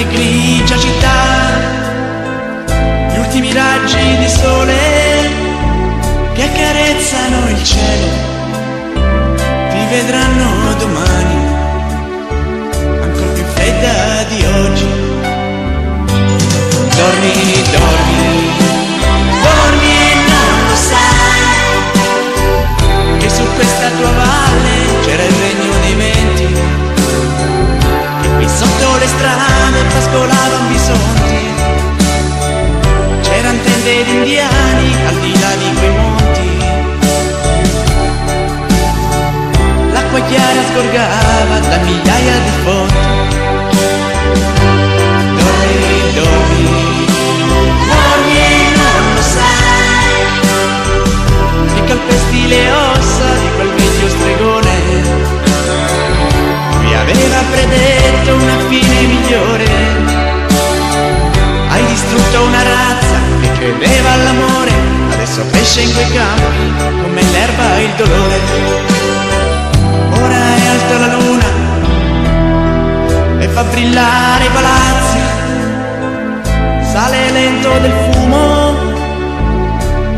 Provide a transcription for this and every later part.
e grigia città, gli ultimi raggi di sole che accarezzano il cielo, ti vedranno di indiani al di là di quei monti, l'acqua chiara sgorgava da migliaia di fonti. Dormi, dormi, e non lo sai Che calpesti le ossa di quel una fine migliore. Hai distrutto una razza che credeva all'amore Adesso cresce in quei campi come l'erba il dolore Ora è alta la luna e fa brillare i palazzi sale lento del fumo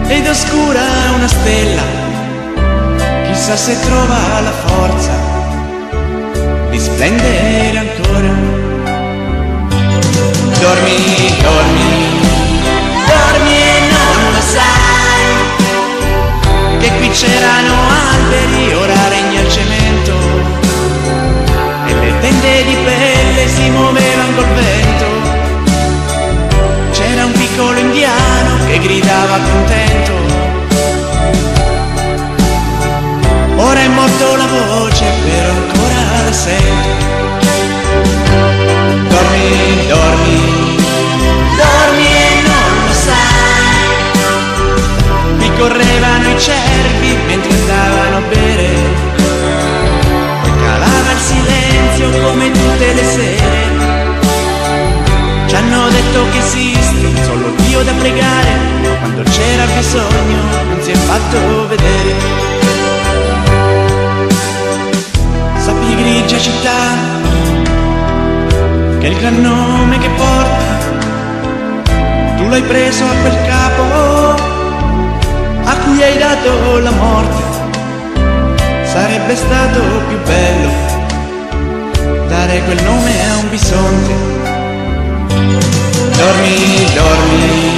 ed oscura una stella. Chissà se trova la forza di splendere ancora. Dormi, dormi c'erano alberi, ora regna il cemento e le tende di pelle si muovevano col vento. C'era un piccolo indiano che gridava contento. Correvano i cervi mentre andavano a bere. Poi calava il silenzio come tutte le sere. Ci hanno detto che esiste solo Dio da pregare, quando c'era bisogno non si è fatto vedere. Sappi grigia città, che il gran nome che porta, tu l'hai preso a quel capo a dato la morte. Sarebbe stato più bello dare quel nome a un bisonte. Dormi, dormi,